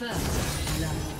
First blood.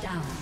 Down.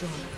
destroyed.